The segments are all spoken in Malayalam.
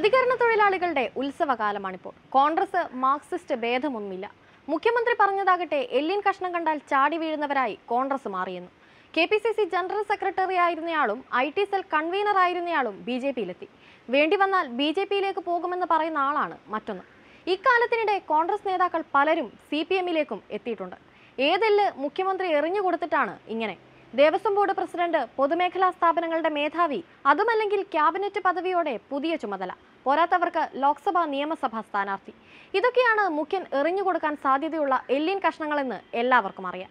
പ്രതികരണ തൊഴിലാളികളുടെ ഉത്സവകാലമാണിപ്പോൾ. കോൺഗ്രസ് മാർക്സിസ്റ്റ് ഭേദമൊന്നുമില്ല. മുഖ്യമന്ത്രി പറഞ്ഞതാകട്ടെ എല്ലിൻ കഷ്ണം കണ്ടാൽ ചാടി വീഴുന്നവരായി Congress മാറിയെന്നു. K P C C general secretary ആയിരുന്നയാളും I T cell convener ആയിരുന്നയാളും ബി ജെ പിയിലെത്തി. വേണ്ടി വന്നാൽ ബി ജെ പിയിലേക്ക് പോകുമെന്ന് പറയുന്ന ആളാണ് മറ്റൊന്ന്. ഇക്കാലത്തിനിടെ കോൺഗ്രസ് നേതാക്കൾ പലരും സി പി എമ്മിലേക്കും എത്തിയിട്ടുണ്ട്. ഏതെല്ല് മുഖ്യമന്ത്രി എറിഞ്ഞു കൊടുത്തിട്ടാണ് ഇങ്ങനെ ദേവസ്വം ബോർഡ് പ്രസിഡന്റ് പൊതുമേഖലാ സ്ഥാപനങ്ങളുടെ മേധാവി അതുമല്ലെങ്കിൽ ക്യാബിനറ്റ് പദവിയോടെ പുതിയ ചുമതല. പോരാത്തവർക്ക് ലോക്സഭാ നിയമസഭാ സ്ഥാനാർത്ഥി. ഇതൊക്കെയാണ് മുഖ്യൻ എറിഞ്ഞുകൊടുക്കാൻ സാധ്യതയുള്ള എല്ലിൻ കഷ്ണങ്ങളെന്ന് എല്ലാവർക്കും അറിയാം.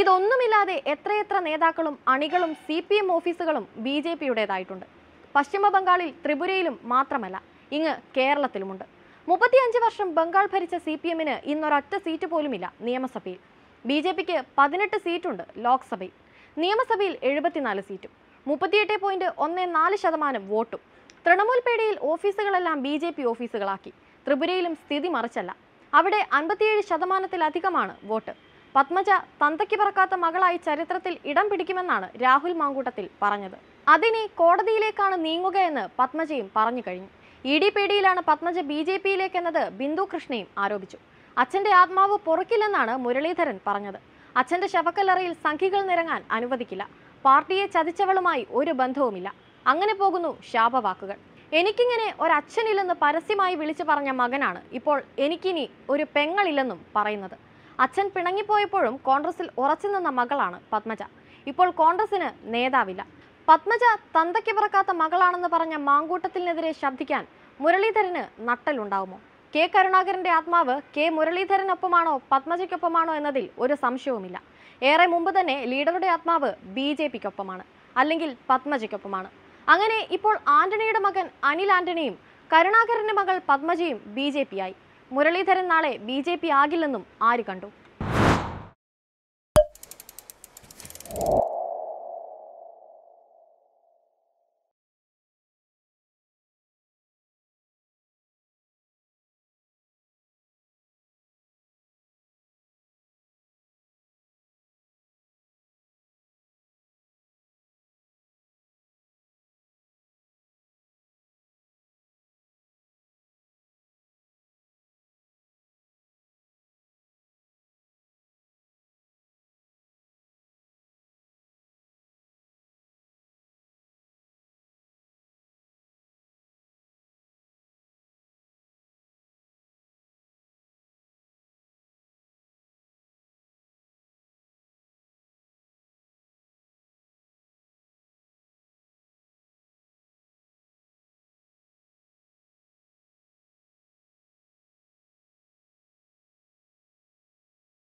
ഇതൊന്നുമില്ലാതെ എത്രയെത്ര നേതാക്കളും അണികളും സി പി എം ഓഫീസുകളും ബി ജെ പിയുടേതായിട്ടുണ്ട്. പശ്ചിമ ബംഗാളിൽ ത്രിപുരയിലും മാത്രമല്ല ഇങ്ങ് കേരളത്തിലുമുണ്ട്. മുപ്പത്തിയഞ്ച് വർഷം ബംഗാൾ ഭരിച്ച സി പി എമ്മിന് ഇന്നൊരൊറ്റ സീറ്റ് പോലുമില്ല നിയമസഭയിൽ. ബി ജെ പിക്ക് പതിനെട്ട് സീറ്റുണ്ട് ലോക്സഭയിൽ. നിയമസഭയിൽ എഴുപത്തിനാല് സീറ്റും മുപ്പത്തിയെട്ട് പോയിന്റ് ഒന്ന് നാല് ശതമാനം വോട്ടും. തൃണമൂൽ പേടയിൽ ഓഫീസുകളെല്ലാം ബി ജെ പി ഓഫീസുകളാക്കി. ത്രിപുരയിലും സ്ഥിതി മറിച്ചല്ല. അവിടെ അൻപത്തിയേഴ് ശതമാനത്തിലധികമാണ് വോട്ട്. പത്മജ തന്തയ്ക്ക് പറക്കാത്ത മകളായി ചരിത്രത്തിൽ ഇടം പിടിക്കുമെന്നാണ് രാഹുൽ മാങ്കൂട്ടത്തിൽ പറഞ്ഞത്. അതിനി കോടതിയിലേക്കാണ് നീങ്ങുകയെന്ന് പത്മജയും പറഞ്ഞു കഴിഞ്ഞു. ഇ ഡി പേടിയിലാണ് പത്മജ ബി ജെ പിയിലേക്കെന്നത് ബിന്ദു കൃഷ്ണയും ആരോപിച്ചു. അച്ഛന്റെ ആത്മാവ് പൊറുക്കില്ലെന്നാണ് മുരളീധരൻ പറഞ്ഞത്. അച്ഛന്റെ ശവക്കല്ലറയിൽ സംഖികൾ നിറങ്ങാൻ അനുവദിക്കില്ല. പാർട്ടിയെ ചതിച്ചവളുമായി ഒരു ബന്ധവുമില്ല. അങ്ങനെ പോകുന്നു ശാപവാക്കുകൾ. എനിക്കിങ്ങനെ ഒരച്ഛനില്ലെന്ന് പരസ്യമായി വിളിച്ചു പറഞ്ഞ മകനാണ് ഇപ്പോൾ എനിക്കിനി ഒരു പെങ്ങളില്ലെന്നും പറയുന്നത്. അച്ഛൻ പിണങ്ങിപ്പോയപ്പോഴും കോൺഗ്രസിൽ ഉറച്ചു നിന്ന മകളാണ് പത്മജ. ഇപ്പോൾ കോൺഗ്രസിന് നേതാവില്ല. പത്മജ തന്തയ്ക്ക് പിറക്കാത്ത മകളാണെന്ന് പറഞ്ഞ മാങ്കൂട്ടത്തിനെതിരെ ശബ്ദിക്കാൻ മുരളീധരന് നട്ടലുണ്ടാവുമോ കെ കരുണാകരന്റെ ആത്മാവ് കെ മുരളീധരനൊപ്പമാണോ പത്മജയ്ക്കൊപ്പമാണോ എന്നതിൽ ഒരു സംശയവുമില്ല. ഏറെ മുമ്പ് തന്നെ ലീഡറുടെ ആത്മാവ് ബി ജെ പിക്കൊപ്പമാണ് അല്ലെങ്കിൽ പത്മജയ്ക്കൊപ്പമാണ് അങ്ങനെ ഇപ്പോൾ ആന്റണിയുടെ മകൻ അനിൽ ആന്റണിയും കരുണാകരന്റെ മകൾ പത്മജയും ബി ജെ പി ആയി മുരളീധരൻ നാളെ ബി ജെ പി ആകില്ലെന്നും ആര് കണ്ടു?